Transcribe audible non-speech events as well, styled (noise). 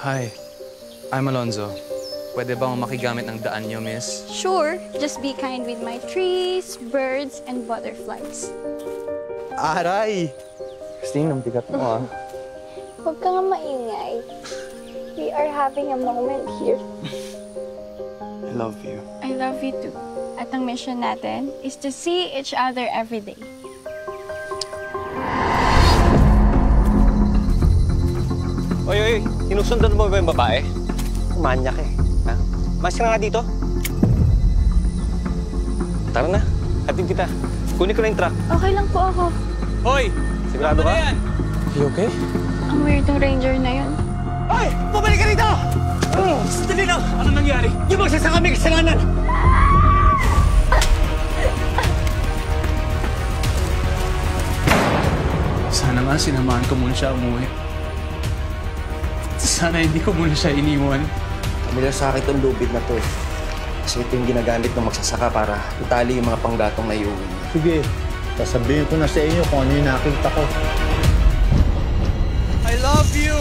Hi, I'm Alonzo. Pwede bang makigamit ng daan niyo, miss? Sure, just be kind with my trees, birds, and butterflies. Aray! Christine, ang bigat mo ah. (laughs) Huwag ka nga maingay. We are having a moment here. I love you. I love you too. At ang mission natin is to see each other every day. Oy, oy, sinusundan mo ba yung babae? Manyak eh. Ha? Mas ka na nga dito. Tara na, hatid kita. Kunin ko na yung truck. Okay lang po ako. Hoy! Sigurado ka? You okay? Ang weird ng ranger na yun. Hoy! Pumalik ka rito! Oh, Sandali lang! Ano nangyari? Yung magsasaka may kasalanan! Sana nga sinamahan ko muna siya umuwi. Sana hindi ko muna siya iniwan. Kamila sa akin itong lubid na to. Kasi ito yung ginagamit ng magsasaka para itali yung mga panggatong na iuwi. Sige, sasabihin ko na sa inyo kung ano yung nakita ko. I love you!